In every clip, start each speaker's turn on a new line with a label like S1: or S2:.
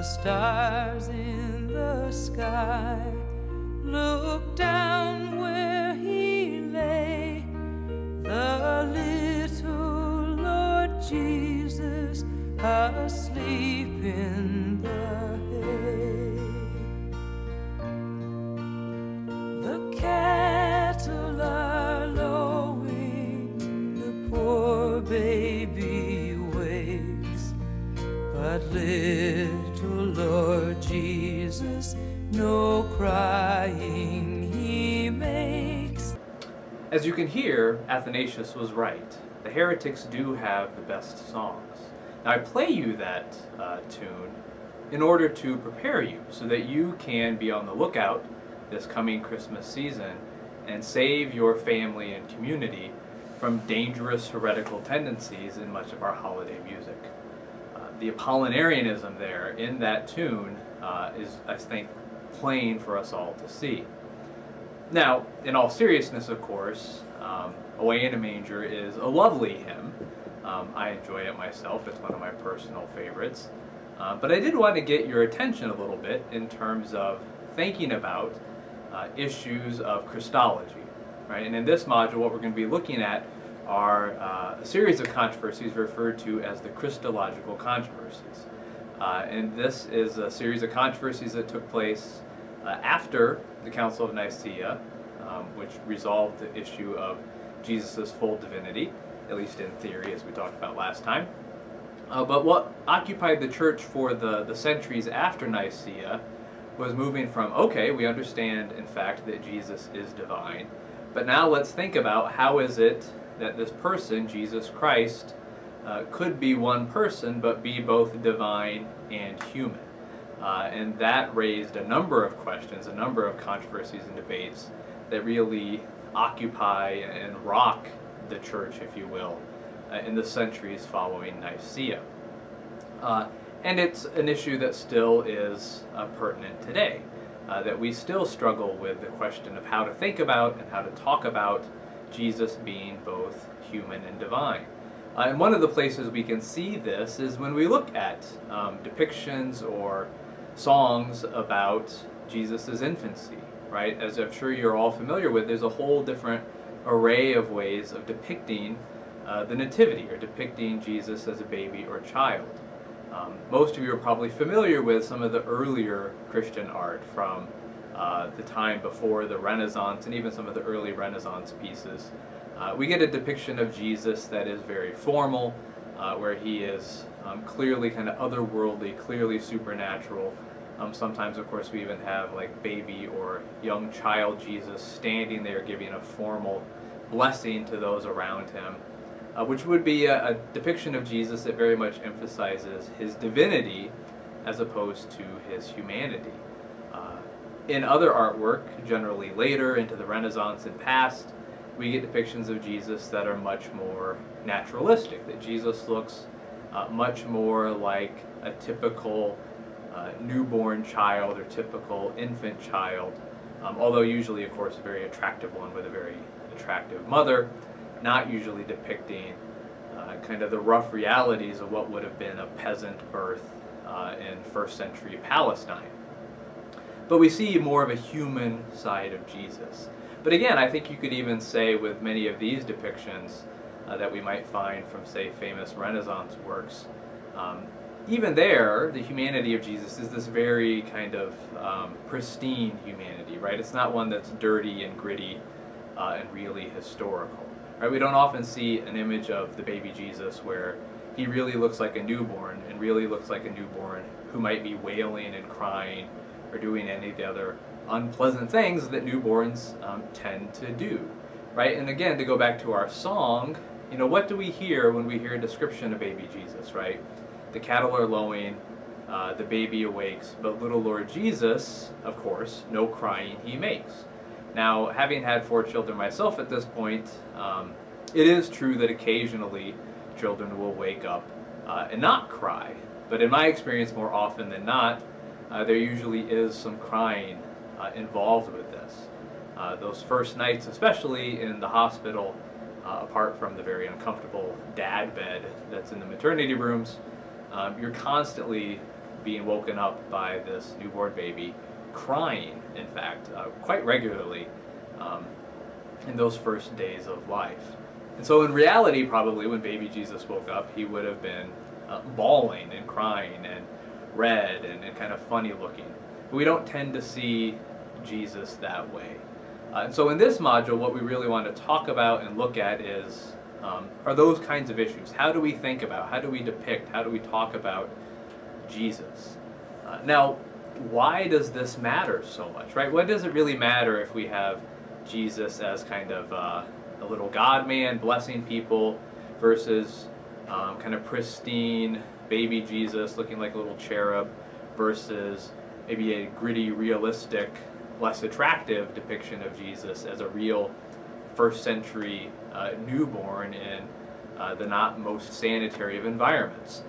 S1: The stars in the sky
S2: As you can hear, Athanasius was right. The heretics do have the best songs. Now I play you that uh, tune in order to prepare you so that you can be on the lookout this coming Christmas season and save your family and community from dangerous heretical tendencies in much of our holiday music. Uh, the Apollinarianism there in that tune uh, is, I think, plain for us all to see. Now, in all seriousness, of course, um, Away in a Manger is a lovely hymn. Um, I enjoy it myself. It's one of my personal favorites. Uh, but I did want to get your attention a little bit in terms of thinking about uh, issues of Christology. Right? And in this module, what we're going to be looking at are uh, a series of controversies referred to as the Christological controversies. Uh, and this is a series of controversies that took place uh, after the Council of Nicaea, um, which resolved the issue of Jesus' full divinity, at least in theory, as we talked about last time. Uh, but what occupied the church for the, the centuries after Nicaea was moving from, okay, we understand, in fact, that Jesus is divine, but now let's think about how is it that this person, Jesus Christ, uh, could be one person but be both divine and human. Uh, and that raised a number of questions, a number of controversies and debates that really occupy and rock the church, if you will, uh, in the centuries following Nicaea. Uh, and it's an issue that still is uh, pertinent today, uh, that we still struggle with the question of how to think about and how to talk about Jesus being both human and divine. Uh, and one of the places we can see this is when we look at um, depictions or songs about Jesus' infancy, right? As I'm sure you're all familiar with, there's a whole different array of ways of depicting uh, the nativity or depicting Jesus as a baby or child. Um, most of you are probably familiar with some of the earlier Christian art from uh, the time before the Renaissance and even some of the early Renaissance pieces. Uh, we get a depiction of Jesus that is very formal, uh, where he is um, clearly kind of otherworldly, clearly supernatural. Um, sometimes, of course, we even have like baby or young child Jesus standing there giving a formal blessing to those around him, uh, which would be a, a depiction of Jesus that very much emphasizes his divinity as opposed to his humanity. Uh, in other artwork, generally later into the Renaissance and past, we get depictions of Jesus that are much more naturalistic, that Jesus looks uh, much more like a typical uh, newborn child or typical infant child, um, although usually, of course, a very attractive one with a very attractive mother, not usually depicting uh, kind of the rough realities of what would have been a peasant birth uh, in first century Palestine. But we see more of a human side of Jesus. But again, I think you could even say with many of these depictions uh, that we might find from, say, famous Renaissance works, um, even there, the humanity of Jesus is this very kind of um, pristine humanity, right? It's not one that's dirty and gritty uh, and really historical, right? We don't often see an image of the baby Jesus where he really looks like a newborn and really looks like a newborn who might be wailing and crying or doing any of the other unpleasant things that newborns um, tend to do, right? And again, to go back to our song, you know, what do we hear when we hear a description of baby Jesus, right? The cattle are lowing, uh, the baby awakes, but little Lord Jesus, of course, no crying he makes. Now, having had four children myself at this point, um, it is true that occasionally children will wake up uh, and not cry. But in my experience, more often than not, uh, there usually is some crying uh, involved with this. Uh, those first nights, especially in the hospital, uh, apart from the very uncomfortable dad bed that's in the maternity rooms, um, you're constantly being woken up by this newborn baby crying, in fact, uh, quite regularly um, in those first days of life. And so, in reality, probably when baby Jesus woke up, he would have been uh, bawling and crying and red and, and, kind of funny looking. But we don't tend to see Jesus that way. Uh, and so, in this module, what we really want to talk about and look at is um, are those kinds of issues. How do we think about, how do we depict, how do we talk about Jesus? Uh, now, why does this matter so much, right? What does it really matter if we have Jesus as kind of uh, a little God man blessing people versus um, kind of pristine baby Jesus looking like a little cherub versus maybe a gritty, realistic, less attractive depiction of Jesus as a real first century uh, newborn in uh, the not most sanitary of environments?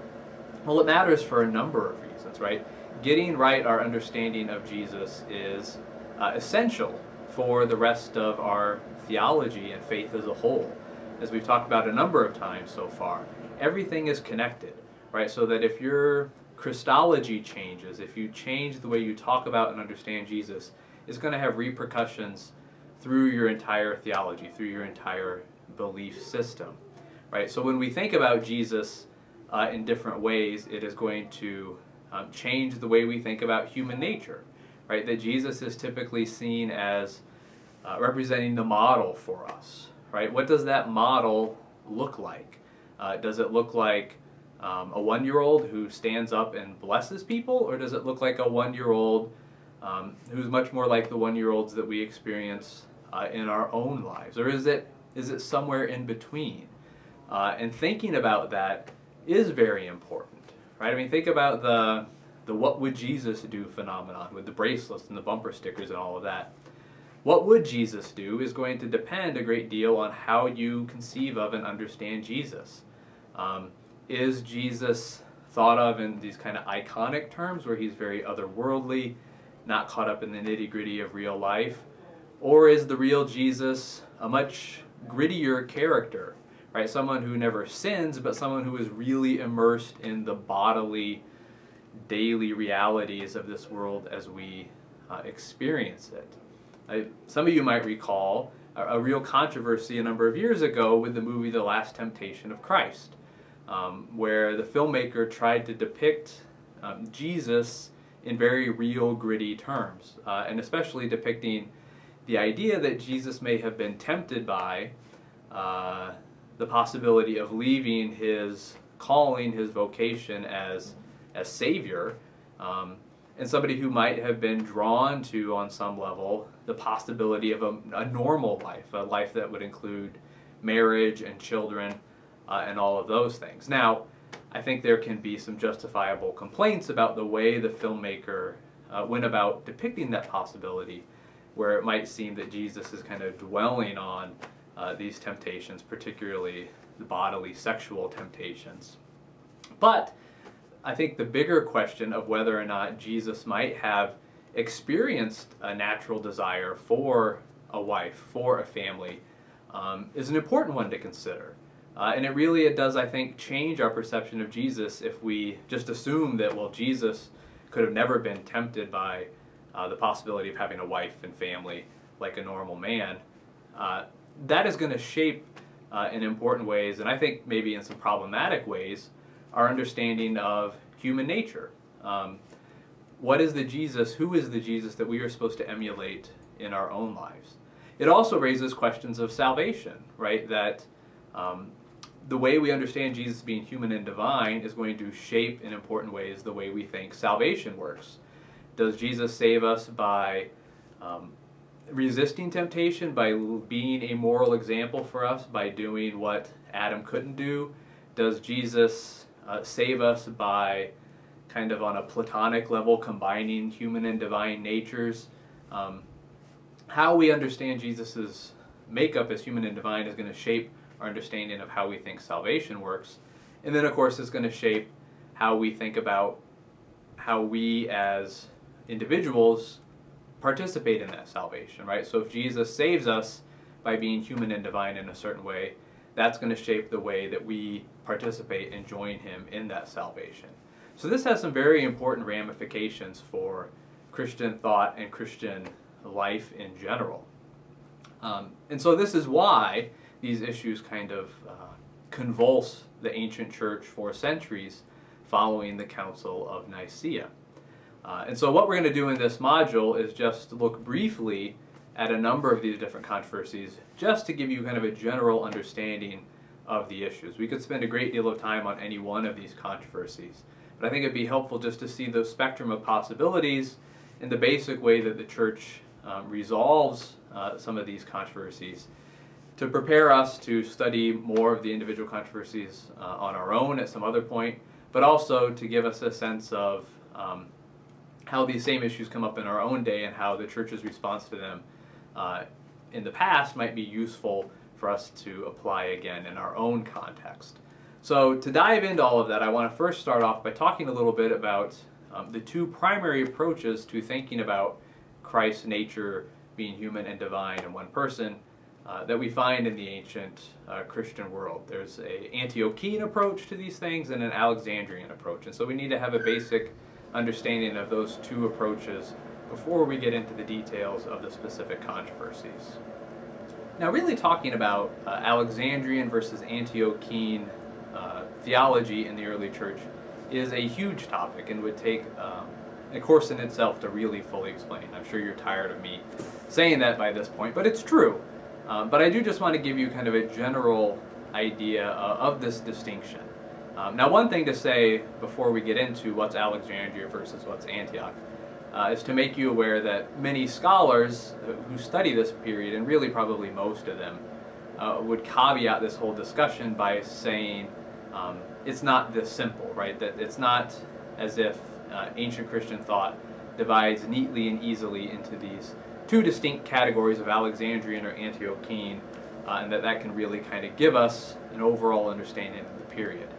S2: Well, it matters for a number of reasons, right? Getting right our understanding of Jesus is uh, essential for the rest of our theology and faith as a whole. As we've talked about a number of times so far, everything is connected, right? So that if your Christology changes, if you change the way you talk about and understand Jesus, it's going to have repercussions through your entire theology, through your entire belief system, right? So when we think about Jesus uh, in different ways, it is going to um, change the way we think about human nature, right? That Jesus is typically seen as uh, representing the model for us, right? What does that model look like? Uh, does it look like um, a one-year-old who stands up and blesses people, or does it look like a one-year-old um, who's much more like the one-year-olds that we experience uh, in our own lives, or is it is it somewhere in between? Uh, and thinking about that is very important, right? I mean, think about the the what would Jesus do phenomenon with the bracelets and the bumper stickers and all of that. What would Jesus do is going to depend a great deal on how you conceive of and understand Jesus. Um, is Jesus thought of in these kind of iconic terms where he's very otherworldly, not caught up in the nitty gritty of real life? Or is the real Jesus a much grittier character, right? Someone who never sins, but someone who is really immersed in the bodily, daily realities of this world as we uh, experience it. I, some of you might recall a, a, real controversy a number of years ago with the movie The Last Temptation of Christ, um, where the filmmaker tried to depict um, Jesus in very real, gritty terms, uh, and especially depicting the idea that Jesus may have been tempted by uh, the possibility of leaving his calling, his vocation as, as Savior, um, and somebody who might have been drawn to, on some level, the possibility of a, a normal life, a life that would include marriage and children uh, and all of those things. Now, I think there can be some justifiable complaints about the way the filmmaker uh, went about depicting that possibility where it might seem that Jesus is kind of dwelling on uh, these temptations, particularly the bodily sexual temptations. But I think the bigger question of whether or not Jesus might have experienced a natural desire for a wife, for a family, um, is an important one to consider. Uh, and it really it does, I think, change our perception of Jesus if we just assume that, well, Jesus could have never been tempted by uh, the possibility of having a wife and family like a normal man, uh, that is going to shape uh, in important ways, and I think maybe in some problematic ways, our understanding of human nature. Um, what is the Jesus, who is the Jesus that we are supposed to emulate in our own lives? It also raises questions of salvation, right? That um, the way we understand Jesus being human and divine is going to shape in important ways the way we think salvation works. Does Jesus save us by um, resisting temptation, by being a moral example for us, by doing what Adam couldn't do? Does Jesus uh, save us by kind of on a platonic level combining human and divine natures? Um, how we understand Jesus' makeup as human and divine is going to shape our understanding of how we think salvation works. And then, of course, it's going to shape how we think about how we as individuals participate in that salvation, right? So if Jesus saves us by being human and divine in a certain way, that's going to shape the way that we participate and join him in that salvation. So this has some very important ramifications for Christian thought and Christian life in general. Um, and so this is why these issues kind of uh, convulse the ancient church for centuries following the Council of Nicaea. Uh, and so what we're going to do in this module is just look briefly at a number of these different controversies just to give you kind of a general understanding of the issues. We could spend a great deal of time on any one of these controversies, but I think it'd be helpful just to see the spectrum of possibilities in the basic way that the church um, resolves uh, some of these controversies to prepare us to study more of the individual controversies uh, on our own at some other point, but also to give us a sense of um, how these same issues come up in our own day and how the church's response to them uh, in the past might be useful for us to apply again in our own context. So to dive into all of that, I want to first start off by talking a little bit about um, the two primary approaches to thinking about Christ's nature being human and divine in one person uh, that we find in the ancient uh, Christian world. There's a Antiochian approach to these things and an Alexandrian approach. And so we need to have a basic understanding of those two approaches before we get into the details of the specific controversies. Now, really talking about uh, Alexandrian versus Antiochene uh, theology in the early church is a huge topic and would take um, a course in itself to really fully explain. I'm sure you're tired of me saying that by this point, but it's true. Um, but I do just want to give you kind of a general idea uh, of this distinction. Um, now, one thing to say before we get into what's Alexandria versus what's Antioch uh, is to make you aware that many scholars who study this period, and really probably most of them, uh, would caveat this whole discussion by saying um, it's not this simple, right? That it's not as if uh, ancient Christian thought divides neatly and easily into these two distinct categories of Alexandrian or Antiochian, uh, and that that can really kind of give us an overall understanding of the period.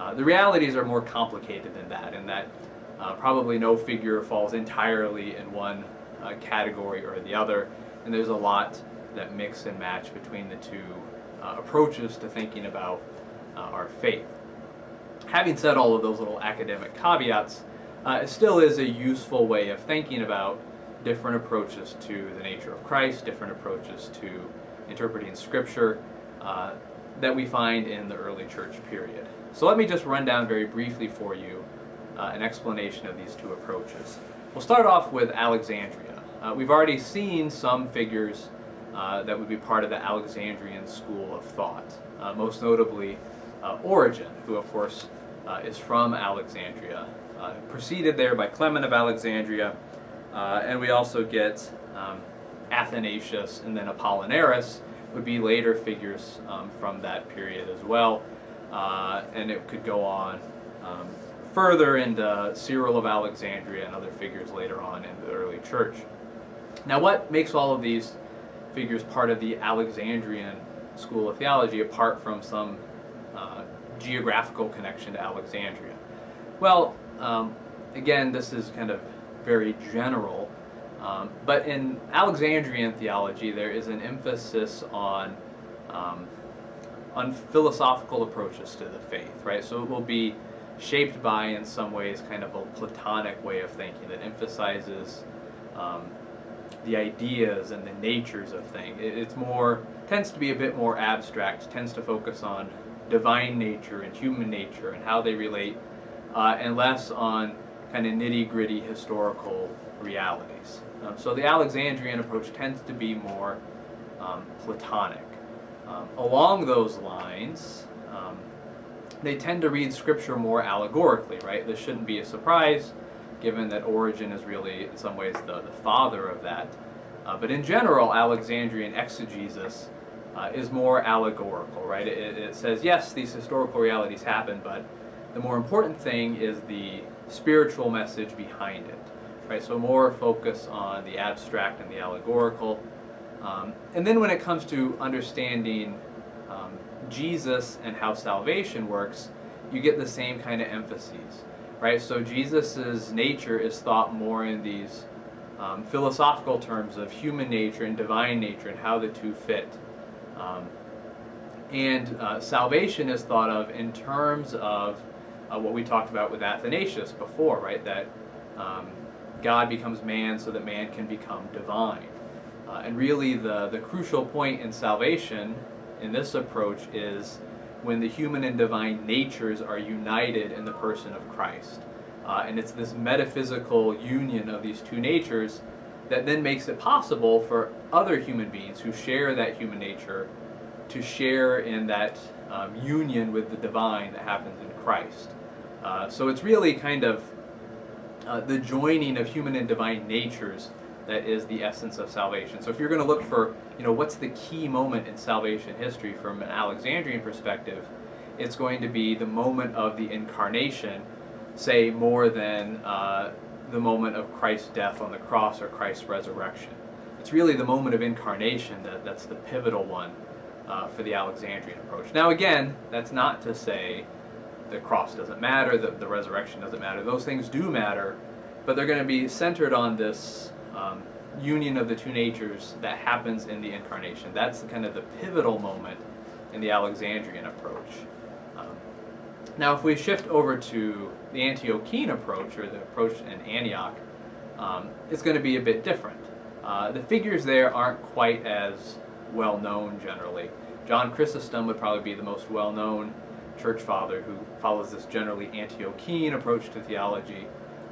S2: Uh, the realities are more complicated than that, in that uh, probably no figure falls entirely in one uh, category or the other, and there's a lot that mix and match between the two uh, approaches to thinking about uh, our faith. Having said all of those little academic caveats, it still is a useful way of thinking about different approaches to the nature of Christ, different approaches to interpreting Scripture that we find in the early church period. So let me just run down very briefly for you uh, an explanation of these two approaches. We'll start off with Alexandria. Uh, we've already seen some figures uh, that would be part of the Alexandrian school of thought, uh, most notably uh, Origen, who of course uh, is from Alexandria, preceded there by Clement of Alexandria, and we also get um, Athanasius and then Apollinaris would be later figures um, from that period as well uh, and it could go on um, further into Cyril of Alexandria and other figures later on in the early church. Now, what makes all of these figures part of the Alexandrian school of theology apart from some uh, geographical connection to Alexandria? Well, um, again, this is kind of very general, um, but in Alexandrian theology, there is an emphasis on um, on philosophical approaches to the faith, right? So it will be shaped by, in some ways, kind of a Platonic way of thinking that emphasizes um, the ideas and the natures of things. It's more, tends to be a bit more abstract, tends to focus on divine nature and human nature and how they relate, uh, and less on kind of nitty gritty historical realities. Um, so the Alexandrian approach tends to be more um, Platonic. Um, along those lines, um, they tend to read Scripture more allegorically, right? This shouldn't be a surprise, given that Origen is really, in some ways, the, the father of that. Uh, but in general, Alexandrian exegesis uh, is more allegorical, right? It, it says, yes, these historical realities happen, but the more important thing is the spiritual message behind it, right? So more focus on the abstract and the allegorical, um, and then when it comes to understanding um, Jesus and how salvation works, you get the same kind of emphases, right? So Jesus's nature is thought more in these um, philosophical terms of human nature and divine nature and how the two fit. Um, and uh, salvation is thought of in terms of uh, what we talked about with Athanasius before, right? That um, God becomes man so that man can become divine. Uh, and really, the, the crucial point in salvation in this approach is when the human and divine natures are united in the person of Christ. Uh, and it's this metaphysical union of these two natures that then makes it possible for other human beings who share that human nature to share in that um, union with the divine that happens in Christ. Uh, so it's really kind of uh, the joining of human and divine natures that is the essence of salvation. So if you're going to look for, you know, what's the key moment in salvation history from an Alexandrian perspective, it's going to be the moment of the incarnation, say more than uh, the moment of Christ's death on the cross or Christ's resurrection. It's really the moment of incarnation that, that's the pivotal one uh, for the Alexandrian approach. Now again, that's not to say the cross doesn't matter, the, the resurrection doesn't matter. Those things do matter, but they're going to be centered on this um, union of the two natures that happens in the incarnation. That's kind of the pivotal moment in the Alexandrian approach. Um, now, if we shift over to the Antiochian approach, or the approach in Antioch, um, it's going to be a bit different. Uh, the figures there aren't quite as well known generally. John Chrysostom would probably be the most well known church father who follows this generally Antiochian approach to theology.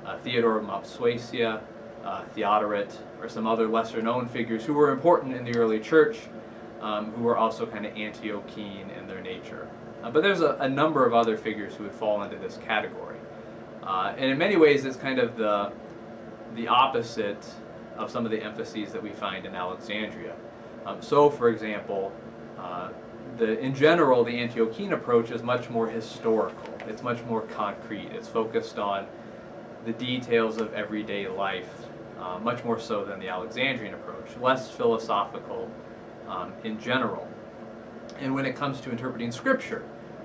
S2: Uh, Theodore of Mopsuestia, uh, Theodoret, or some other lesser known figures who were important in the early church, um, who were also kind of Antiochian in their nature. Uh, but there's a, a, number of other figures who would fall into this category. Uh, and in many ways, it's kind of the, the opposite of some of the emphases that we find in Alexandria. Um, so, for example, uh, the, in general, the Antiochian approach is much more historical. It's much more concrete. It's focused on the details of everyday life, uh, much more so than the Alexandrian approach. Less philosophical um, in general. And when it comes to interpreting Scripture,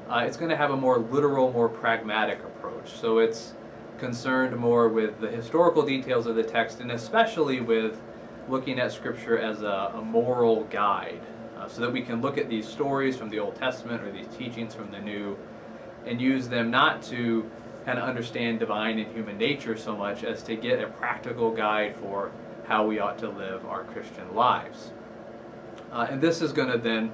S2: uh, it's going to have a more literal, more pragmatic approach. So it's concerned more with the historical details of the text and especially with looking at Scripture as a, a moral guide uh, so that we can look at these stories from the Old Testament or these teachings from the New and use them not to kind of understand divine and human nature so much as to get a practical guide for how we ought to live our Christian lives. Uh, and this is going to then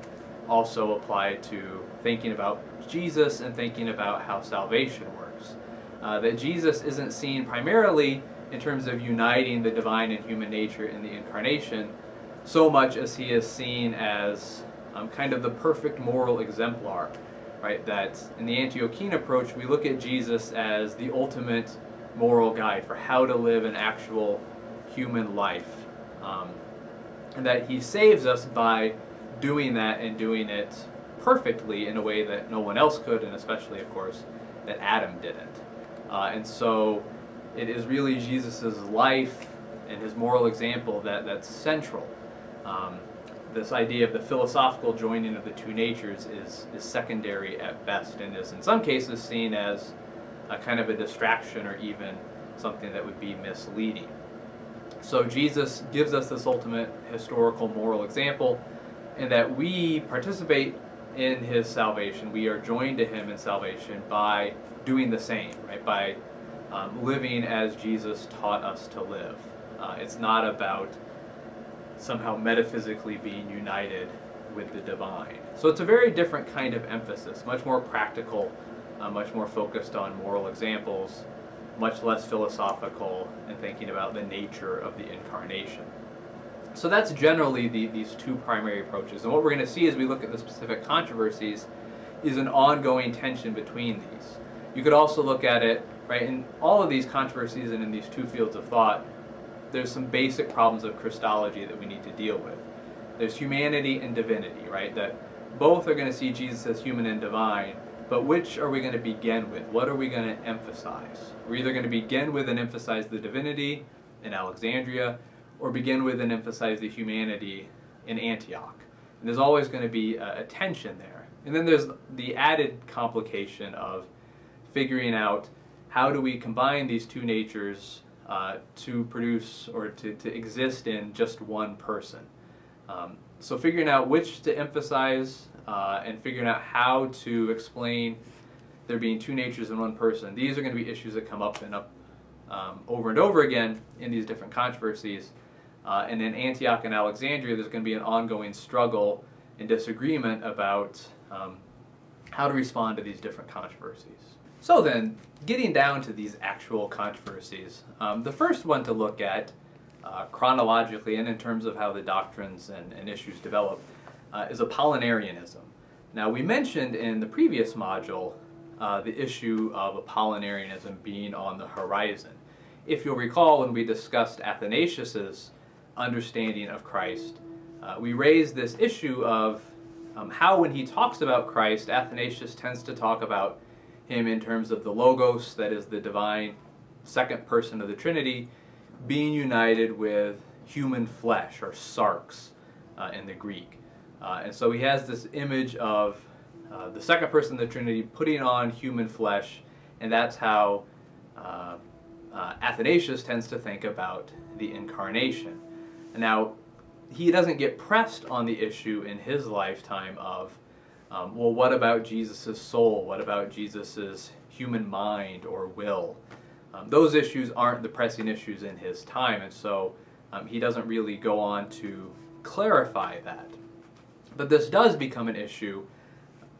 S2: also apply to thinking about Jesus and thinking about how salvation works. Uh, that Jesus isn't seen primarily in terms of uniting the divine and human nature in the incarnation, so much as he is seen as um, kind of the perfect moral exemplar, right? That in the Antiochian approach, we look at Jesus as the ultimate moral guide for how to live an actual human life. Um, and that he saves us by doing that and doing it perfectly in a way that no one else could, and especially, of course, that Adam didn't. Uh, and so it is really Jesus' life and his moral example that, that's central um, this idea of the philosophical joining of the two natures is, is secondary at best and is in some cases seen as a kind of a distraction or even something that would be misleading. So Jesus gives us this ultimate historical moral example in that we participate in his salvation. We are joined to him in salvation by doing the same, right? By um, living as Jesus taught us to live. Uh, it's not about somehow metaphysically being united with the divine. So it's a very different kind of emphasis, much more practical, uh, much more focused on moral examples, much less philosophical and thinking about the nature of the incarnation. So that's generally the, these two primary approaches. And what we're going to see as we look at the specific controversies is an ongoing tension between these. You could also look at it, right, in all of these controversies and in these two fields of thought, there's some basic problems of Christology that we need to deal with. There's humanity and divinity, right? That both are going to see Jesus as human and divine, but which are we going to begin with? What are we going to emphasize? We're either going to begin with and emphasize the divinity in Alexandria, or begin with and emphasize the humanity in Antioch. And there's always going to be a, a tension there. And then there's the added complication of figuring out how do we combine these two natures uh, to produce or to, to exist in just one person. Um, so figuring out which to emphasize uh, and figuring out how to explain there being two natures in one person. These are going to be issues that come up and up um, over and over again in these different controversies. Uh, and in Antioch and Alexandria, there's going to be an ongoing struggle and disagreement about um, how to respond to these different controversies. So then, getting down to these actual controversies, um, the first one to look at uh, chronologically and in terms of how the doctrines and, and issues develop uh, is Apollinarianism. Now, we mentioned in the previous module uh, the issue of Apollinarianism being on the horizon. If you'll recall, when we discussed Athanasius's understanding of Christ, uh, we raised this issue of um, how, when he talks about Christ, Athanasius tends to talk about him in terms of the Logos, that is the divine second person of the Trinity, being united with human flesh, or sarx uh, in the Greek. Uh, and so he has this image of uh, the second person of the Trinity putting on human flesh, and that's how uh, uh, Athanasius tends to think about the incarnation. Now, he doesn't get pressed on the issue in his lifetime of, um, well, what about Jesus' soul? What about Jesus' human mind or will? Um, those issues aren't the pressing issues in his time, and so um, he doesn't really go on to clarify that. But this does become an issue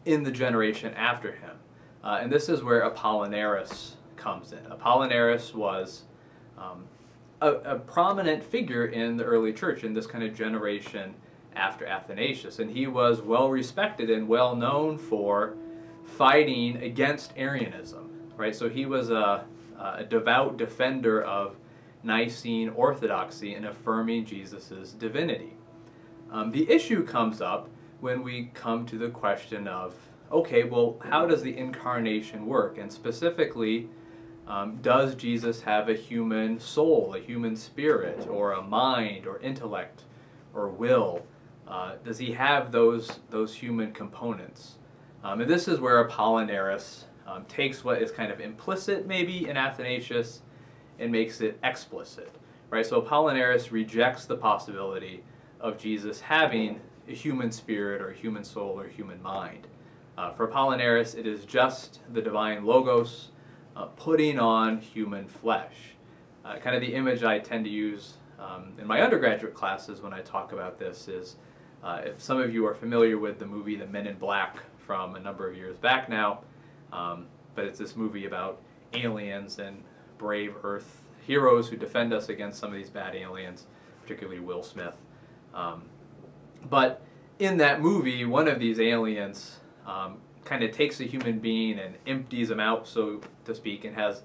S2: in the generation after him. Uh, and this is where Apollinaris comes in. Apollinaris was um, a, a, prominent figure in the early church in this kind of generation after Athanasius. And he was well respected and well known for fighting against Arianism, right? So he was a, a devout defender of Nicene orthodoxy and affirming Jesus' divinity. Um, the issue comes up when we come to the question of, okay, well, how does the incarnation work? And specifically, um, does Jesus have a human soul, a human spirit, or a mind, or intellect, or will? Uh, does he have those, those human components? Um, and this is where Apollinaris um, takes what is kind of implicit, maybe, in Athanasius and makes it explicit. Right? So Apollinaris rejects the possibility of Jesus having a human spirit or human soul or human mind. Uh, for Apollinaris, it is just the divine logos uh, putting on human flesh. Uh, kind of the image I tend to use um, in my undergraduate classes when I talk about this is uh, if some of you are familiar with the movie The Men in Black from a number of years back now, um, but it's this movie about aliens and brave Earth heroes who defend us against some of these bad aliens, particularly Will Smith. Um, but in that movie, one of these aliens um, kind of takes a human being and empties him out, so to speak, and has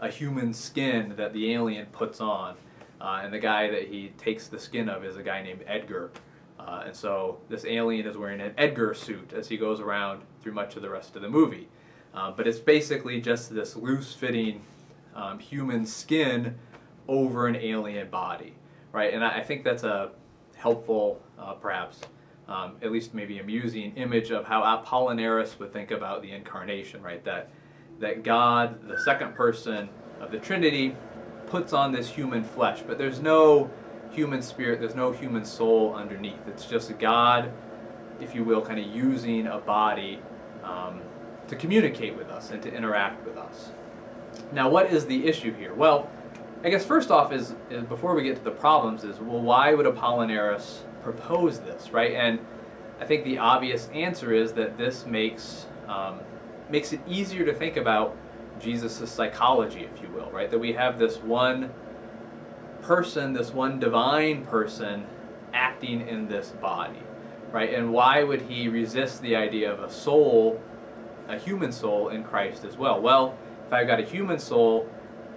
S2: a human skin that the alien puts on. Uh, and the guy that he takes the skin of is a guy named Edgar. Uh, and so this alien is wearing an Edgar suit as he goes around through much of the rest of the movie. Uh, but it's basically just this loose-fitting um, human skin over an alien body, right? And I, I think that's a helpful, uh, perhaps, um, at least maybe amusing image of how Apollinaris would think about the incarnation, right? That, that God, the second person of the Trinity, puts on this human flesh, but there's no human spirit, there's no human soul underneath. It's just God, if you will, kind of using a body um, to communicate with us and to interact with us. Now, what is the issue here? Well, I guess first off is, is before we get to the problems is, well, why would Apollinaris propose this, right? And I think the obvious answer is that this makes um, makes it easier to think about Jesus' psychology, if you will, right? That we have this one person, this one divine person acting in this body, right? And why would he resist the idea of a soul, a human soul in Christ as well? Well, if I've got a human soul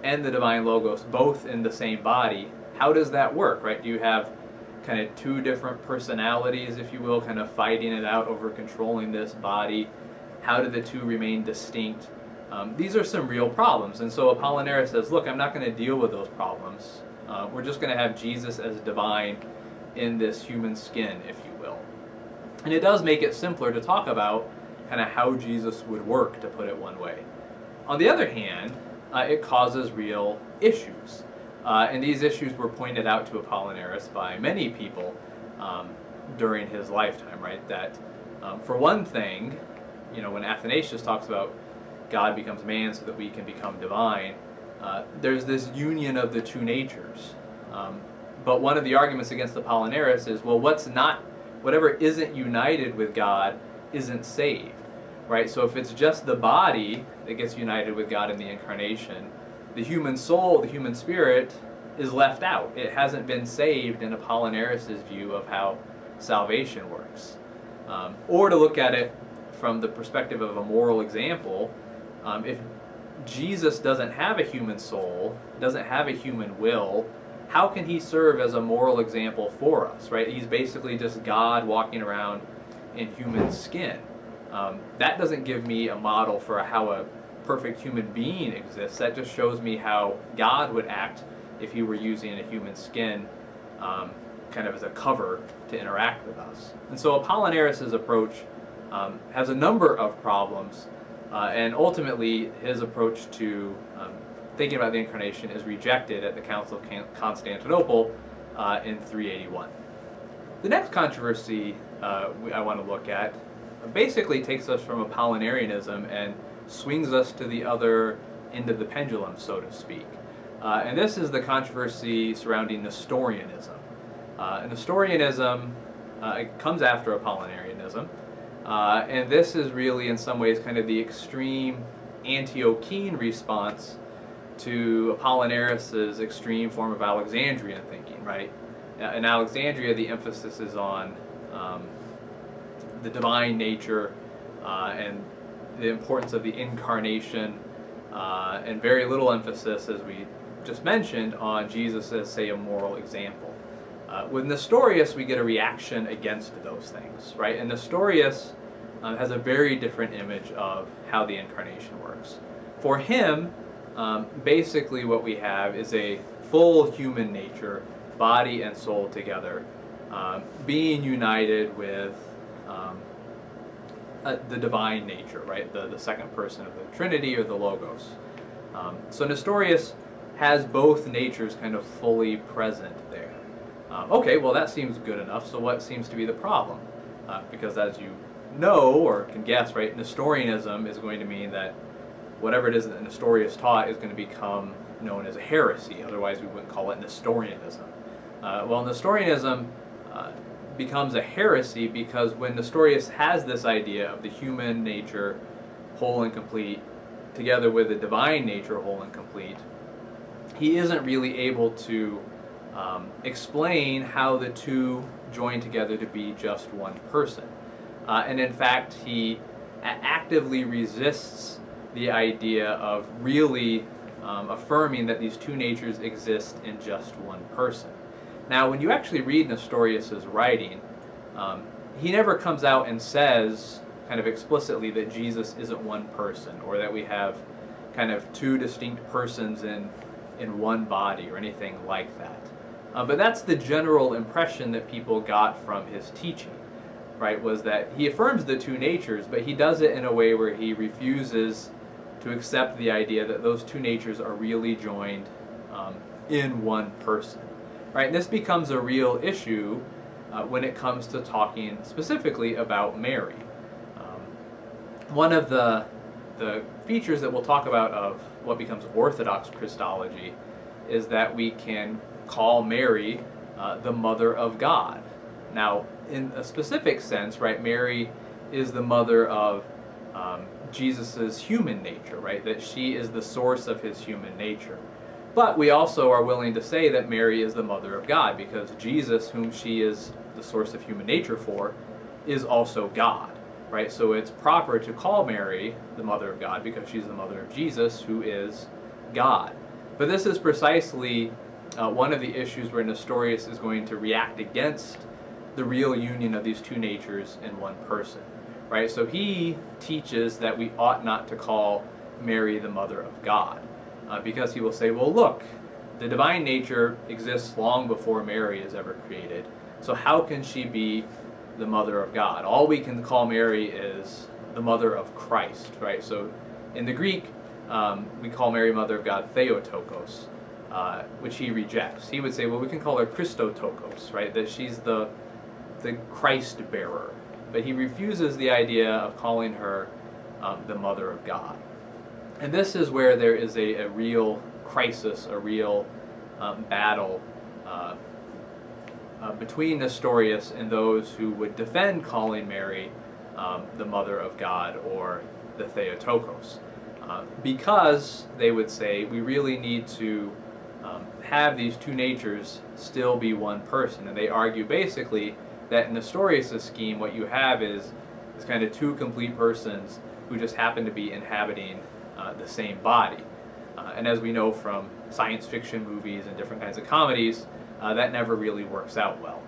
S2: and the divine logos both in the same body, how does that work, right? Do you have kind of two different personalities, if you will, kind of fighting it out over controlling this body. How do the two remain distinct? Um, these are some real problems. And so Apollinaris says, look, I'm not going to deal with those problems. Uh, we're just going to have Jesus as divine in this human skin, if you will. And it does make it simpler to talk about kind of how Jesus would work, to put it one way. On the other hand, uh, it causes real issues. Uh, and these issues were pointed out to Apollinaris by many people um, during his lifetime, right? That, um, for one thing, you know, when Athanasius talks about God becomes man so that we can become divine, uh, there's this union of the two natures. Um, but one of the arguments against Apollinaris is, well, what's not, whatever isn't united with God isn't saved, right? So if it's just the body that gets united with God in the incarnation, the human soul, the human spirit, is left out. It hasn't been saved in Apollinaris' view of how salvation works. Um, or to look at it from the perspective of a moral example, um, if Jesus doesn't have a human soul, doesn't have a human will, how can he serve as a moral example for us, right? He's basically just God walking around in human skin. Um, that doesn't give me a model for how a perfect human being exists. That just shows me how God would act if he were using a human skin um, kind of as a cover to interact with us. And so Apollinaris' approach um, has a number of problems, uh, and ultimately his approach to um, thinking about the incarnation is rejected at the Council of Constantinople uh, in 381. The next controversy uh, I want to look at basically takes us from Apollinarianism and swings us to the other end of the pendulum, so to speak. Uh, and this is the controversy surrounding Nestorianism. Uh, Nestorianism uh, comes after Apollinarianism, uh, and this is really, in some ways, kind of the extreme Antiochene response to Apollinaris' extreme form of Alexandrian thinking, right? Uh, in Alexandria, the emphasis is on um, the divine nature uh, and the importance of the incarnation, uh, and very little emphasis, as we just mentioned, on Jesus as, say, a moral example. Uh, with Nestorius, we get a reaction against those things, right? And Nestorius um, has a very different image of how the incarnation works. For him, um, basically what we have is a full human nature, body and soul together, um, being united with um, uh, the divine nature, right? The, the second person of the Trinity or the Logos. Um, so Nestorius has both natures kind of fully present Um, okay, well that seems good enough, so what seems to be the problem? Uh, because as you know or can guess, right, Nestorianism is going to mean that whatever it is that Nestorius taught is going to become known as a heresy, otherwise we wouldn't call it Nestorianism. Uh, well, Nestorianism uh, becomes a heresy because when Nestorius has this idea of the human nature whole and complete together with the divine nature whole and complete, he isn't really able to um, explain how the two join together to be just one person. Uh, and in fact, he actively resists the idea of really um, affirming that these two natures exist in just one person. Now, when you actually read Nestorius' writing, um, he never comes out and says kind of explicitly that Jesus isn't one person or that we have kind of two distinct persons in, in one body or anything like that. Uh, but that's the general impression that people got from his teaching, right? Was that he affirms the two natures, but he does it in a way where he refuses to accept the idea that those two natures are really joined um, in one person right? And this becomes a real issue uh, when it comes to talking specifically about Mary. Um, one of the the features that we'll talk about of what becomes Orthodox Christology is that we can call Mary uh, the Mother of God. Now, in a specific sense, right, Mary is the mother of um, Jesus' human nature, right? That she is the source of his human nature. But we also are willing to say that Mary is the mother of God because Jesus, whom she is the source of human nature for, is also God, right? So it's proper to call Mary the mother of God because she's the mother of Jesus, who is God. But this is precisely uh, one of the issues where Nestorius is going to react against the real union of these two natures in one person, right? So he teaches that we ought not to call Mary the mother of God uh, because he will say, well, look, the divine nature exists long before Mary is ever created. So how can she be the mother of God? All we can call Mary is the mother of Christ, right? So in the Greek, um, we call Mary mother of God Theotokos. Uh, which he rejects. He would say, well, we can call her Christotokos, right? That she's the the Christ bearer. But he refuses the idea of calling her um, the Mother of God. And this is where there is a, a real crisis, a real um, battle uh, uh, between Nestorius and those who would defend calling Mary um, the Mother of God or the Theotokos. Uh, because they would say we really need to have these two natures still be one person. And they argue basically that in Nestorius' scheme, what you have is, is kind of two complete persons who just happen to be inhabiting uh, the same body. Uh, and as we know from science fiction movies and different kinds of comedies, uh, that never really works out well.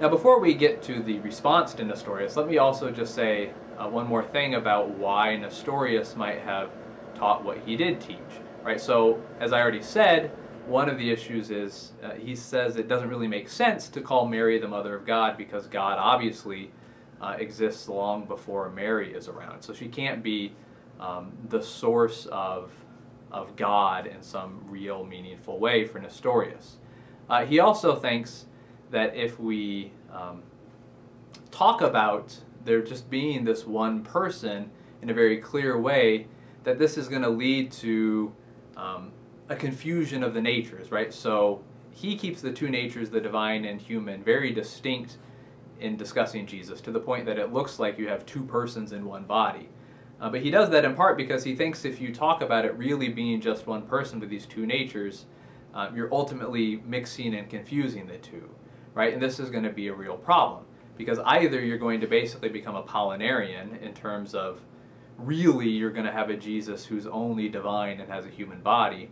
S2: Now, before we get to the response to Nestorius, let me also just say uh, one more thing about why Nestorius might have taught what he did teach. Right. So, as I already said, one of the issues is uh, he says it doesn't really make sense to call Mary the Mother of God because God obviously uh, exists long before Mary is around. So she can't be um, the source of, of God in some real meaningful way for Nestorius. Uh, he also thinks that if we um, talk about there just being this one person in a very clear way, that this is going to lead to um, a confusion of the natures, right? So he keeps the two natures, the divine and human, very distinct in discussing Jesus to the point that it looks like you have two persons in one body. Uh, but he does that in part because he thinks if you talk about it really being just one person with these two natures, uh, you're ultimately mixing and confusing the two, right? And this is going to be a real problem because either you're going to basically become Apollinarian in terms of really you're going to have a Jesus who's only divine and has a human body,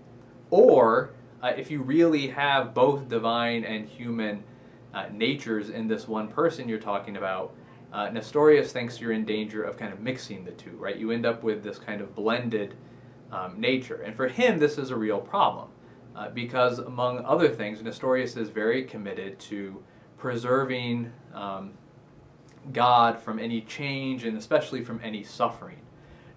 S2: or uh, if you really have both divine and human uh, natures in this one person you're talking about, uh, Nestorius thinks you're in danger of kind of mixing the two, right? You end up with this kind of blended um, nature. And for him, this is a real problem uh, because, among other things, Nestorius is very committed to preserving um, God from any change and especially from any suffering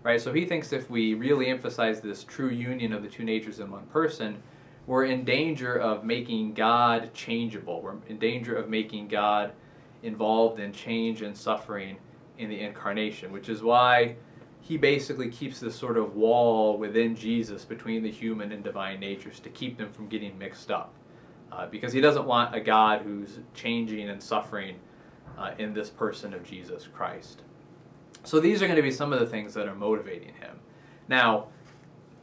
S2: right? So he thinks if we really emphasize this true union of the two natures in one person, we're in danger of making God changeable. We're in danger of making God involved in change and suffering in the incarnation, which is why he basically keeps this sort of wall within Jesus between the human and divine natures to keep them from getting mixed up. Uh, because he doesn't want a God who's changing and suffering uh, in this person of Jesus Christ. So these are going to be some of the things that are motivating him. Now,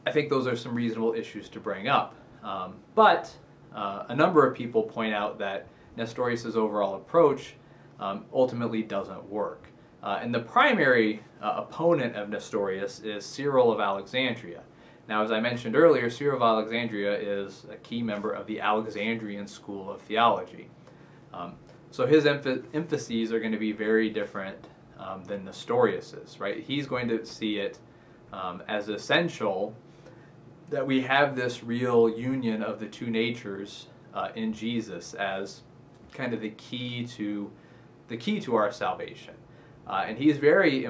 S2: I think those are some reasonable issues to bring up. Um, but uh, a number of people point out that Nestorius' overall approach um, ultimately doesn't work. Uh, and the primary uh, opponent of Nestorius is Cyril of Alexandria. Now, as I mentioned earlier, Cyril of Alexandria is a key member of the Alexandrian school of theology. Um, so his emph emphases are going to be very different um, than Nestorius is, right? He's going to see it um, as essential that we have this real union of the two natures uh, in Jesus as kind of the key to the key to our salvation. Uh, and he's very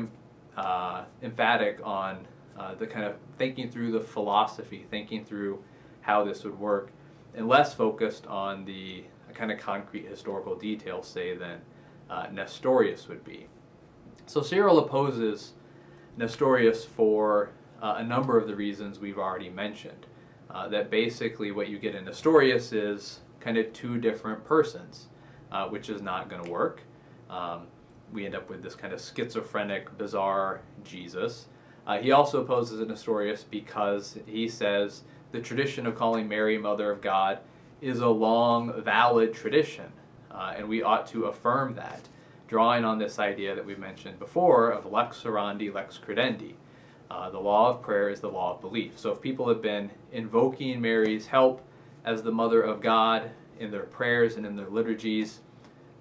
S2: uh, emphatic on uh, the kind of thinking through the philosophy, thinking through how this would work, and less focused on the kind of concrete historical details, say, than uh, Nestorius would be. So Cyril opposes Nestorius for uh, a number of the reasons we've already mentioned. Uh, that basically what you get in Nestorius is kind of two different persons, uh, which is not going to work. Um, we end up with this kind of schizophrenic, bizarre Jesus. Uh, he also opposes Nestorius because he says the tradition of calling Mary Mother of God is a long, valid tradition, uh, and we ought to affirm that drawing on this idea that we mentioned before of lex orandi, lex credendi. Uh, the law of prayer is the law of belief. So if people have been invoking Mary's help as the Mother of God in their prayers and in their liturgies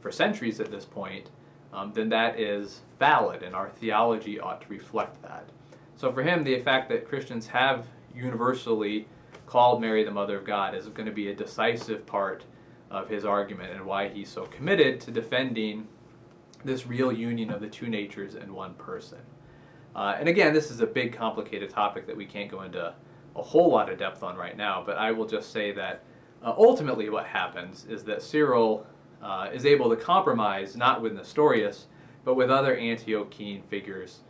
S2: for centuries at this point, um, then that is valid, and our theology ought to reflect that. So for him, the fact that Christians have universally called Mary the Mother of God is going to be a decisive part of his argument and why he's so committed to defending this real union of the two natures in one person. Uh, and again, this is a big, complicated topic that we can't go into a whole lot of depth on right now, but I will just say that uh, ultimately what happens is that Cyril uh, is able to compromise not with Nestorius, but with other Antiochene figures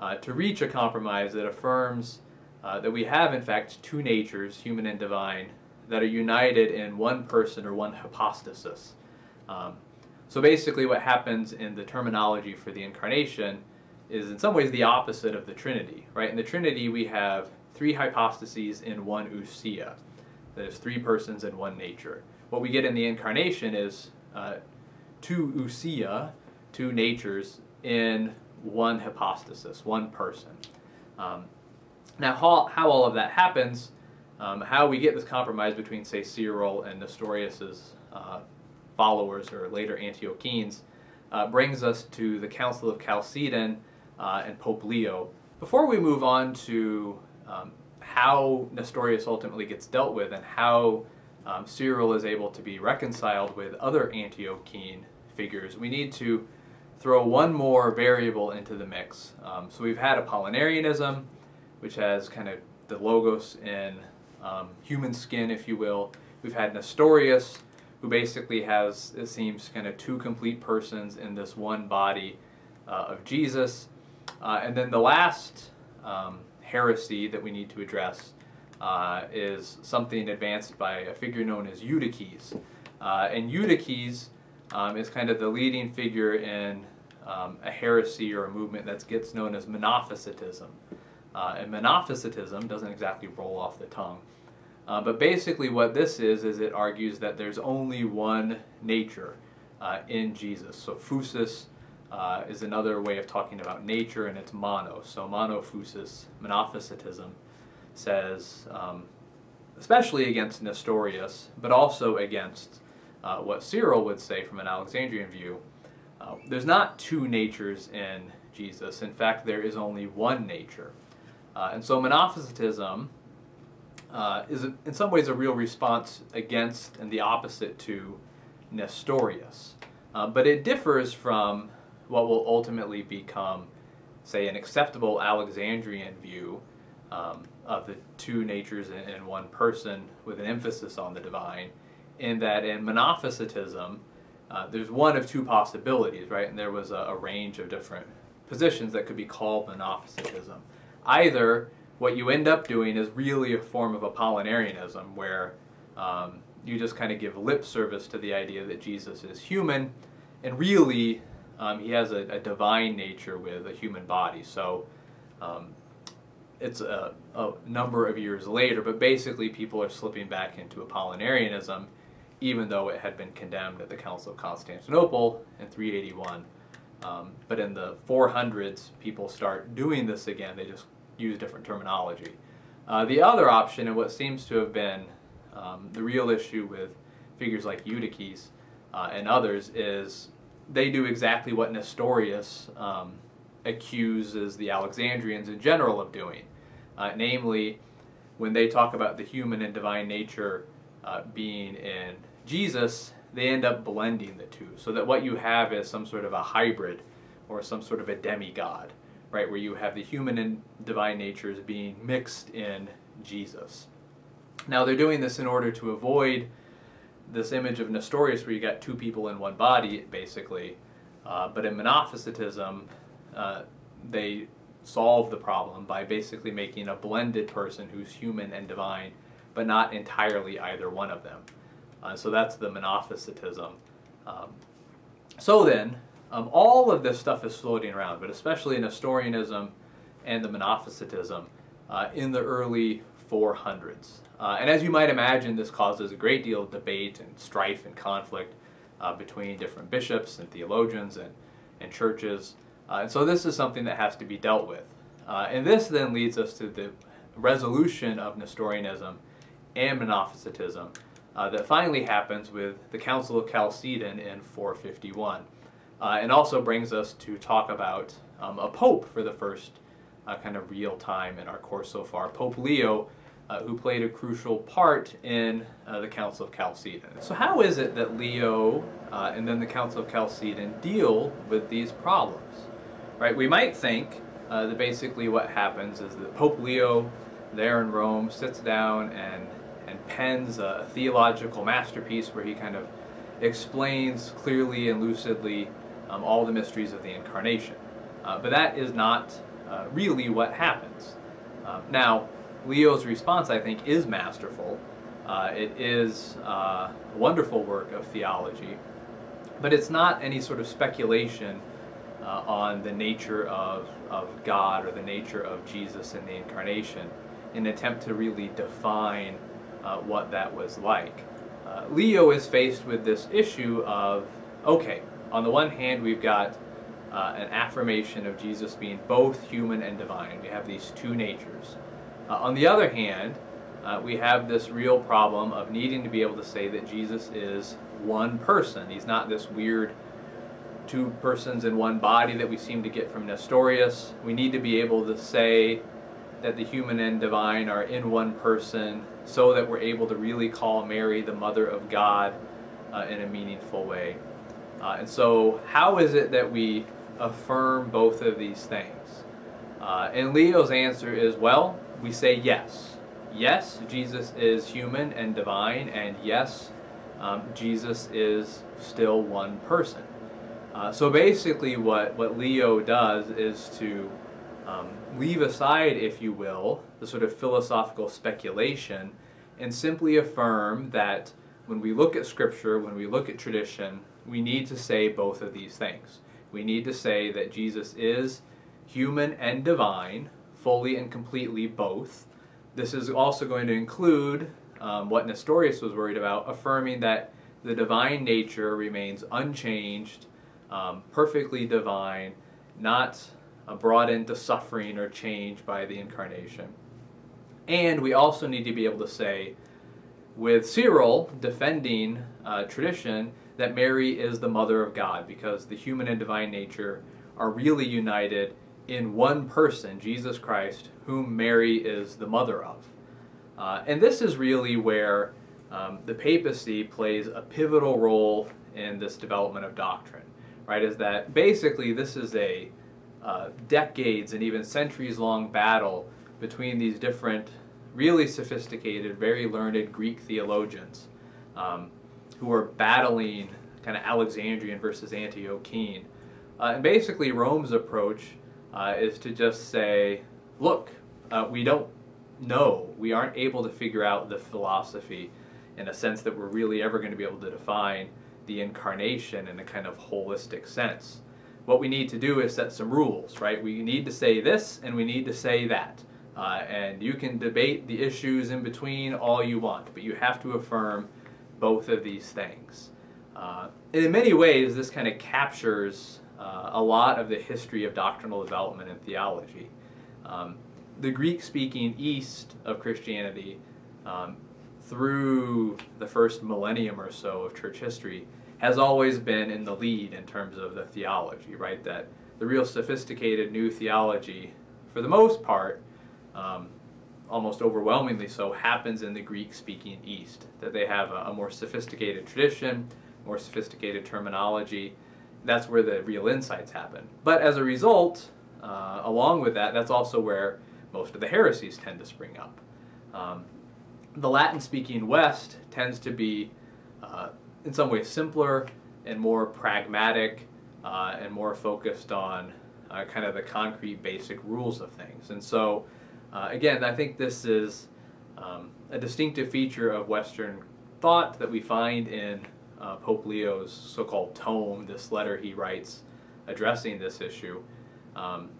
S2: uh, to reach a compromise that affirms uh, that we have, in fact, two natures, human and divine, that are united in one person or one hypostasis. Um, so basically, what happens in the terminology for the incarnation is, in some ways, the opposite of the Trinity. Right? In the Trinity, we have three hypostases in one ousia, that is, three persons in one nature. What we get in the incarnation is uh, two ousia, two natures in one hypostasis, one person. Um, now, how, how all of that happens, um, how we get this compromise between, say, Cyril and Nestorius's uh, followers or later Antiochenes, uh, brings us to the Council of Chalcedon uh, and Pope Leo. Before we move on to um, how Nestorius ultimately gets dealt with and how um, Cyril is able to be reconciled with other Antiochene figures, we need to throw one more variable into the mix. Um, so we've had Apollinarianism, which has kind of the logos in um, human skin, if you will. We've had Nestorius, who basically has, it seems, kind of two complete persons in this one body uh, of Jesus. Uh, and then the last um, heresy that we need to address uh, is something advanced by a figure known as Eutyches. Uh, and Eutyches um, is kind of the leading figure in um, a heresy or a movement that gets known as Monophysitism. Uh, and Monophysitism doesn't exactly roll off the tongue. Uh, but basically what this is, is it argues that there's only one nature uh, in Jesus. So phusis uh, is another way of talking about nature, and it's mono. So monophysitism, says, um, especially against Nestorius, but also against uh, what Cyril would say from an Alexandrian view, uh, there's not two natures in Jesus. In fact, there is only one nature. Uh, and so monophysitism uh, is in some ways a real response against and the opposite to Nestorius. Uh, but it differs from what will ultimately become, say, an acceptable Alexandrian view um, of the two natures in, in, one person with an emphasis on the divine, in that in monophysitism, uh, there's one of two possibilities, right? And there was a, a range of different positions that could be called monophysitism. Either what you end up doing is really a form of Apollinarianism, where um, you just kind of give lip service to the idea that Jesus is human, and really um, he has a, a, divine nature with a human body. So um, it's a, a, number of years later, but basically people are slipping back into Apollinarianism even though it had been condemned at the Council of Constantinople in 381. Um, but in the 400s, people start doing this again. They just use different terminology. Uh, the other option, and what seems to have been um, the real issue with figures like Eutyches uh, and others, is they do exactly what Nestorius um, accuses the Alexandrians in general of doing. Uh, namely, when they talk about the human and divine nature uh, being in Jesus, they end up blending the two so that what you have is some sort of a hybrid or some sort of a demigod, right, where you have the human and divine natures being mixed in Jesus. Now they're doing this in order to avoid this image of Nestorius where you got two people in one body, basically. Uh, but in Monophysitism, uh, they solve the problem by basically making a blended person who's human and divine, but not entirely either one of them. Uh, so that's the monophysitism. Um, so then, um, all of this stuff is floating around, but especially in Nestorianism and the monophysitism uh, in the early 400s. Uh, and as you might imagine, this causes a great deal of debate and strife and conflict uh, between different bishops and theologians and, and churches. Uh, and so this is something that has to be dealt with. Uh, and this then leads us to the resolution of Nestorianism and monophysitism uh, that finally happens with the Council of Chalcedon in 451. Uh, and also brings us to talk about um, a pope for the first uh, kind of real time in our course so far, Pope Leo, uh, who played a crucial part in uh, the Council of Chalcedon. So how is it that Leo uh, and then the Council of Chalcedon deal with these problems? Right, we might think that basically what happens is that Pope Leo there in Rome, sits down and, and pens a theological masterpiece where he kind of explains clearly and lucidly um, all the mysteries of the incarnation. Uh, but that is not uh, really what happens. Uh, now, Leo's response, I think, is masterful. Uh, it is uh, a wonderful work of theology, but it's not any sort of speculation uh, on the nature of, of God or the nature of Jesus and the incarnation in an attempt to really define uh, what that was like. Leo is faced with this issue of okay, on the one hand, we've got uh, an affirmation of Jesus being both human and divine. We have these two natures. Uh, on the other hand, uh, we have this real problem of needing to be able to say that Jesus is one person. He's not this weird two persons in one body that we seem to get from Nestorius. We need to be able to say that the human and divine are in one person so that we're able to really call Mary the mother of God uh, in a meaningful way. Uh, and so, how is it that we affirm both of these things? Uh, and Leo's answer is well, we say yes. Yes, Jesus is human and divine, and yes, um, Jesus is still one person. Uh, so basically, what, what Leo does is to um, leave aside, if you will, the sort of philosophical speculation and simply affirm that when we look at Scripture, when we look at tradition, we need to say both of these things. We need to say that Jesus is human and divine, fully and completely both. This is also going to include um, what Nestorius was worried about, affirming that the divine nature remains unchanged, um, perfectly divine, not uh, brought into suffering or change by the incarnation. And we also need to be able to say, with Cyril defending uh, tradition, that Mary is the mother of God because the human and divine nature are really united in one person, Jesus Christ, whom Mary is the mother of. Uh, and this is really where um, the papacy plays a pivotal role in this development of doctrine, right? Is that basically this is a uh, decades and even centuries long battle between these different, really sophisticated, very learned Greek theologians. Um, who are battling kind of Alexandrian versus Antiochian. Uh, and basically, Rome's approach uh, is to just say, look, uh, we don't know, we aren't able to figure out the philosophy in a sense that we're really ever going to be able to define the incarnation in a kind of holistic sense. What we need to do is set some rules, right? We need to say this and we need to say that. Uh, and you can debate the issues in between all you want, but you have to affirm both of these things. Uh, and in many ways, this kind of captures uh, a lot of the history of doctrinal development in theology. Um, the Greek speaking East of Christianity, um, through the first millennium or so of church history, has always been in the lead in terms of the theology, right? That the real sophisticated new theology, for the most part, um, almost overwhelmingly so, happens in the Greek speaking East. That they have a, a, more sophisticated tradition, more sophisticated terminology. That's where the real insights happen. But as a result, uh, along with that, that's also where most of the heresies tend to spring up. Um, the Latin speaking West tends to be, uh, in some ways, simpler and more pragmatic uh, and more focused on uh, kind of the concrete basic rules of things. And so, uh, again, I think this is um, a distinctive feature of Western thought that we find in uh, Pope Leo's so-called tome, this letter he writes addressing this issue. Um,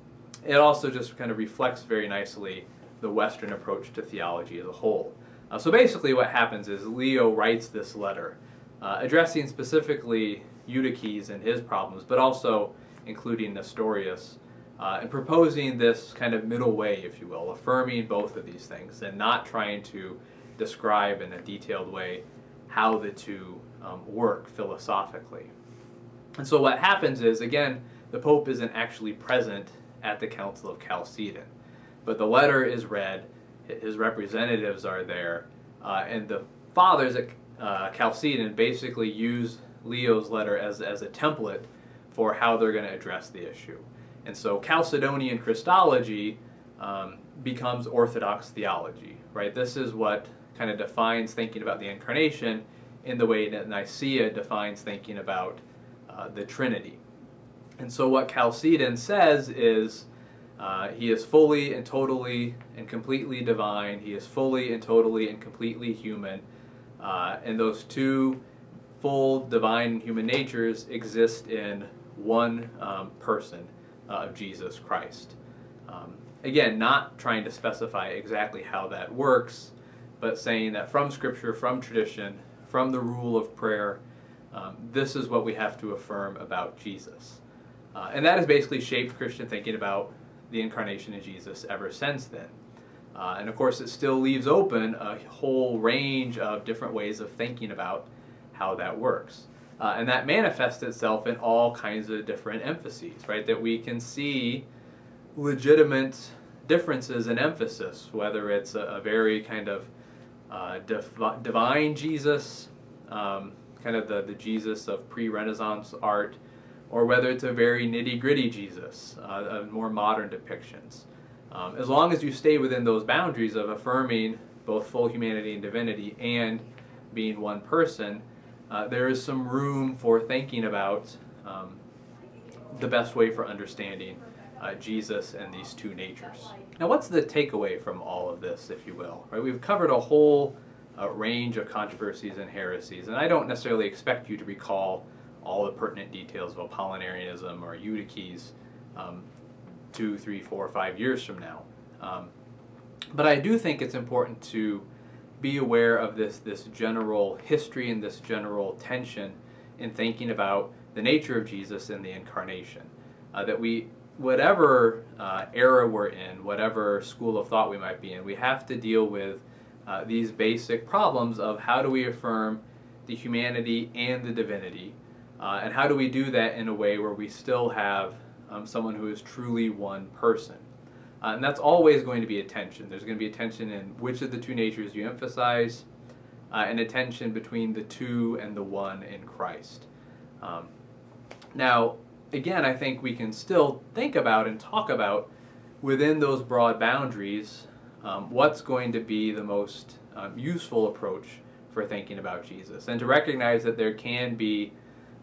S2: it also just kind of reflects very nicely the Western approach to theology as a whole. Uh, so basically what happens is Leo writes this letter uh, addressing specifically Eutyches and his problems, but also including Nestorius uh, and proposing this kind of middle way, if you will, affirming both of these things and not trying to describe in a detailed way how the two um, work philosophically. And so what happens is, again, the Pope isn't actually present at the Council of Chalcedon, but the letter is read, his representatives are there, uh, and the fathers at uh, Chalcedon basically use Leo's letter as, as a template for how they're going to address the issue. And so Chalcedonian Christology um, becomes Orthodox theology, right? This is what kind of defines thinking about the incarnation in the way that Nicaea defines thinking about uh, the Trinity. And so what Chalcedon says is uh, he is fully and totally and completely divine. He is fully and totally and completely human. Uh, and those two full divine and human natures exist in one um, person of Jesus Christ. Um, again, not trying to specify exactly how that works, but saying that from Scripture, from tradition, from the rule of prayer, um, this is what we have to affirm about Jesus. Uh, and that has basically shaped Christian thinking about the incarnation of Jesus ever since then. Uh, and of course, it still leaves open a whole range of different ways of thinking about how that works. Uh, and that manifests itself in all kinds of different emphases, right? That we can see legitimate differences in emphasis, whether it's a, a very kind of uh, divine Jesus, um, kind of the, the Jesus of pre Renaissance art, or whether it's a very nitty gritty Jesus, uh, more modern depictions. Um, as long as you stay within those boundaries of affirming both full humanity and divinity and being one person, uh, there is some room for thinking about um, the best way for understanding uh, Jesus and these two natures. Now, what's the takeaway from all of this, if you will? Right, we've covered a whole uh, range of controversies and heresies, and I don't necessarily expect you to recall all the pertinent details of Apollinarianism or Eutyches um, two, three, four, five years from now. Um, but I do think it's important to be aware of this, this general history and this general tension in thinking about the nature of Jesus and the incarnation. Uh, that we, whatever uh, era we're in, whatever school of thought we might be in, we have to deal with uh, these basic problems of how do we affirm the humanity and the divinity uh, and how do we do that in a way where we still have um, someone who is truly one person? Uh, and that's always going to be a tension. There's going to be a tension in which of the two natures you emphasize, uh, and a tension between the two and the one in Christ. Um, now, again, I think we can still think about and talk about within those broad boundaries um, what's going to be the most um, useful approach for thinking about Jesus, and to recognize that there can be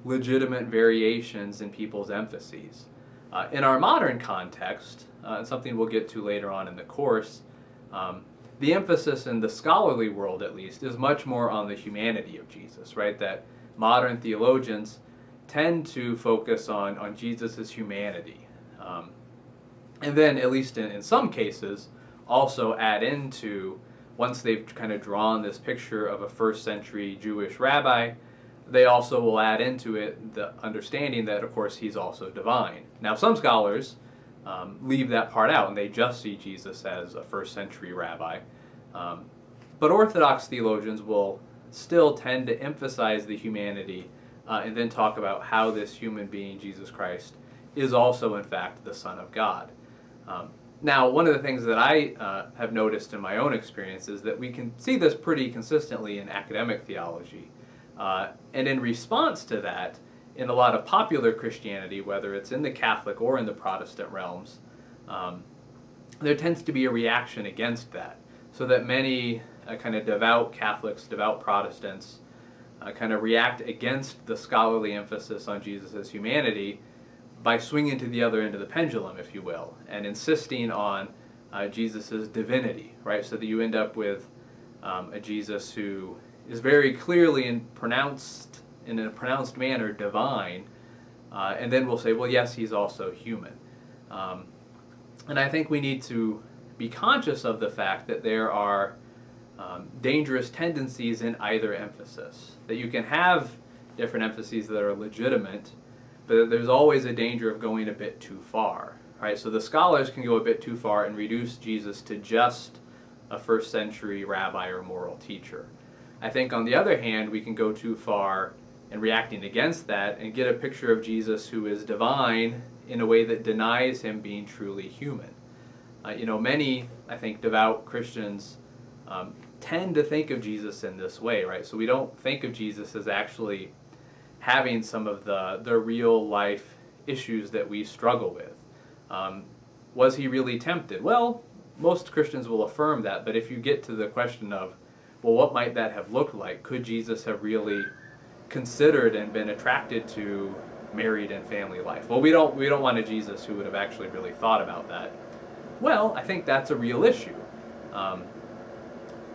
S2: legitimate variations in people's emphases. Uh, in our modern context, uh, and something we'll get to later on in the course, um, the emphasis in the scholarly world, at least, is much more on the humanity of Jesus, right? That modern theologians tend to focus on, on Jesus' humanity. Um, and then, at least in, in some cases, also add into, once they've kind of drawn this picture of a first century Jewish rabbi, they also will add into it the understanding that, of course, he's also divine. Now, some scholars um, leave that part out and they just see Jesus as a first century rabbi. Um, but Orthodox theologians will still tend to emphasize the humanity uh, and then talk about how this human being, Jesus Christ, is also, in fact, the Son of God. Um, now, one of the things that I uh, have noticed in my own experience is that we can see this pretty consistently in academic theology. Uh, and in response to that, in a lot of popular Christianity, whether it's in the Catholic or in the Protestant realms, um, there tends to be a reaction against that. So that many uh, kind of devout Catholics, devout Protestants, uh, kind of react against the scholarly emphasis on Jesus' humanity by swinging to the other end of the pendulum, if you will, and insisting on uh, Jesus' divinity, right? So that you end up with um, a Jesus who is very clearly and pronounced in a pronounced manner divine, uh, and then we'll say, well, yes, he's also human. Um, and I think we need to be conscious of the fact that there are um, dangerous tendencies in either emphasis. That you can have different emphases that are legitimate, but there's always a danger of going a bit too far. Right? So the scholars can go a bit too far and reduce Jesus to just a first century rabbi or moral teacher. I think on the other hand, we can go too far in reacting against that and get a picture of Jesus who is divine in a way that denies him being truly human. Uh, you know, many, I think, devout Christians um, tend to think of Jesus in this way, right? So we don't think of Jesus as actually having some of the, the real life issues that we struggle with. Um, was he really tempted? Well, most Christians will affirm that, but if you get to the question of, well, what might that have looked like? Could Jesus have really considered and been attracted to married and family life? Well, we don't we don't want a Jesus who would have actually really thought about that. Well, I think that's a real issue. Um,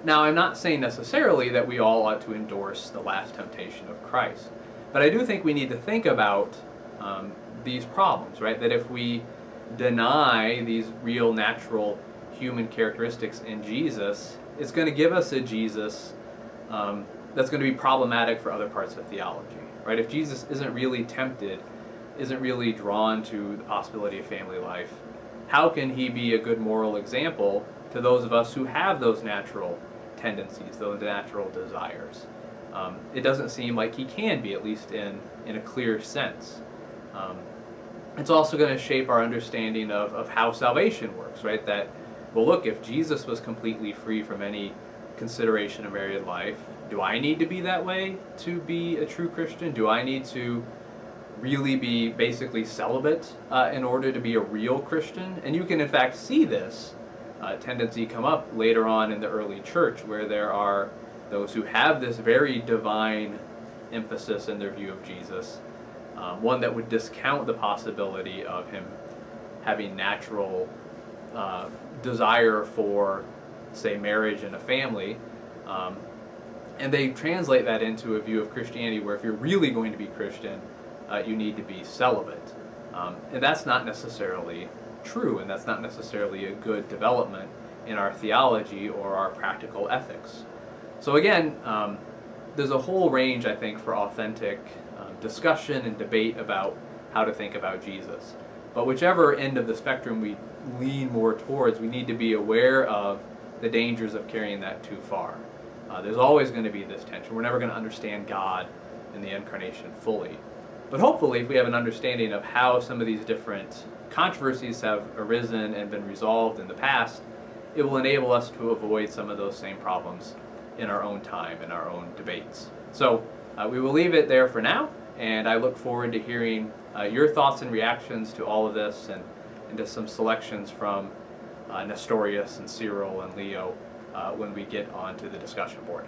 S2: now, I'm not saying necessarily that we all ought to endorse the last temptation of Christ, but I do think we need to think about um, these problems, right? That if we deny these real natural human characteristics in Jesus, it's going to give us a Jesus um, that's going to be problematic for other parts of theology, right? If Jesus isn't really tempted, isn't really drawn to the possibility of family life, how can he be a good moral example to those of us who have those natural tendencies, those natural desires? Um, it doesn't seem like he can be, at least in, in a clear sense. Um, it's also going to shape our understanding of, of how salvation works, right? That, well, look, if Jesus was completely free from any consideration of married life, do I need to be that way to be a true Christian? Do I need to really be basically celibate uh, in order to be a real Christian? And you can, in fact, see this uh, tendency come up later on in the early church, where there are those who have this very divine emphasis in their view of Jesus, um, one that would discount the possibility of him having natural uh, desire for, say, marriage and a family. Um, and they translate that into a view of Christianity where if you're really going to be Christian, uh, you need to be celibate. Um, and that's not necessarily true, and that's not necessarily a good development in our theology or our practical ethics. So again, um, there's a whole range, I think, for authentic um, discussion and debate about how to think about Jesus. But whichever end of the spectrum we lean more towards, we need to be aware of the dangers of carrying that too far. Uh, there's always going to be this tension. We're never going to understand God and the incarnation fully. But hopefully, if we have an understanding of how some of these different controversies have arisen and been resolved in the past, it will enable us to avoid some of those same problems in our own time, in our own debates. So uh, we will leave it there for now, and I look forward to hearing uh, your thoughts and reactions to all of this and, and to some selections from uh, Nestorius and Cyril and Leo uh, when we get onto the discussion board.